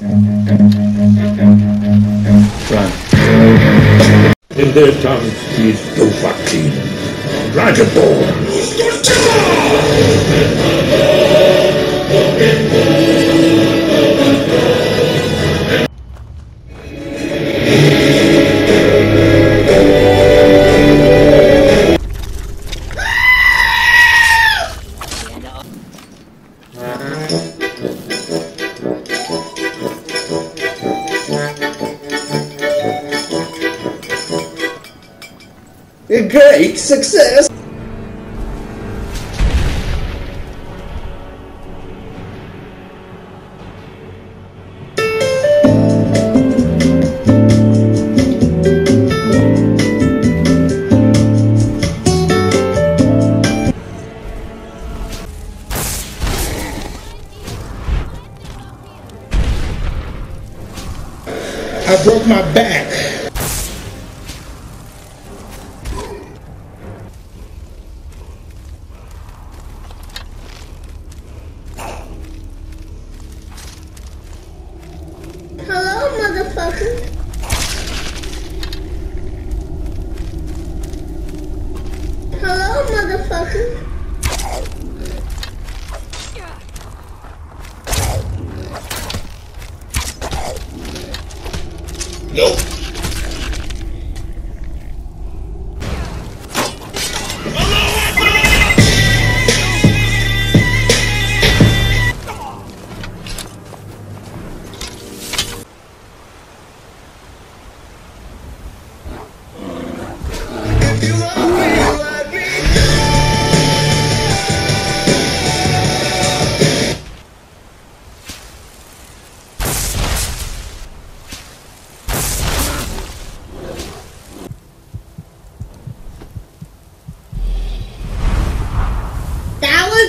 Run. In their tongues, is Dovahkiin, Dragonborn. A great success! I broke my back. Hello, motherfucker. Hello, motherfucker. That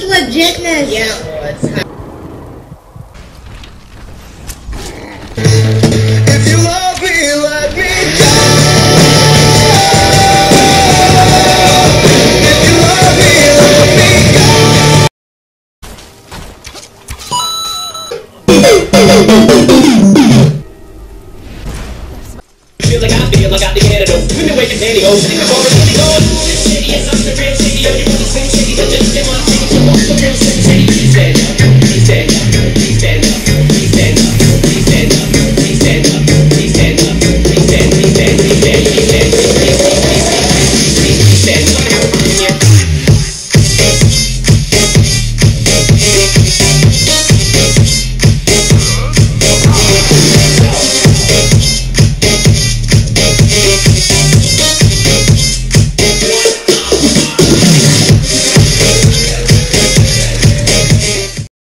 was legitness. Yeah, it was. If you love me, let me go. If you love me, let me go. Feel like I feel, like I got the antidote. We've been waiting pantyhose. Think I'm